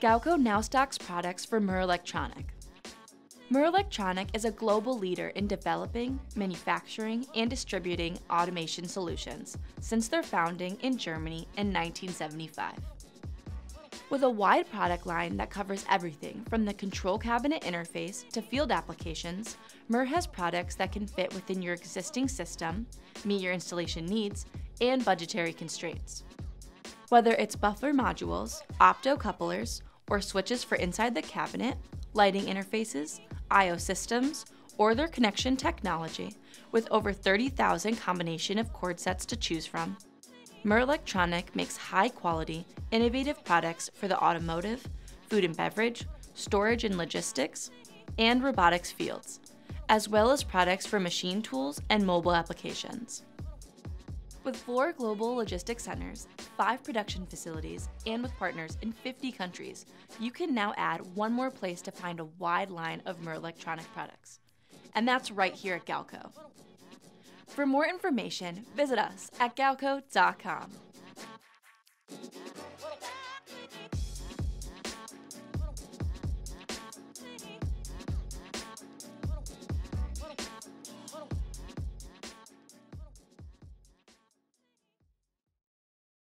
Galco now stocks products for Murr Elektronik. Murr Elektronik is a global leader in developing, manufacturing, and distributing automation solutions since their founding in Germany in 1975. With a wide product line that covers everything from the control cabinet interface to field applications, Murr has products that can fit within your existing system, meet your installation needs, and budgetary constraints. Whether it's buffer modules, opto couplers, or switches for inside the cabinet, lighting interfaces, I.O. systems, or their connection technology, with over 30,000 combination of cord sets to choose from, Murr Elektronik makes high quality, innovative products for the automotive, food and beverage, storage and logistics, and robotics fields, as well as products for machine tools and mobile applications. With four global logistics centers, five production facilities, and with partners in 50 countries, you can now add one more place to find a wide line of Murr Elektronik products. And that's right here at Galco. For more information, visit us at galco.com.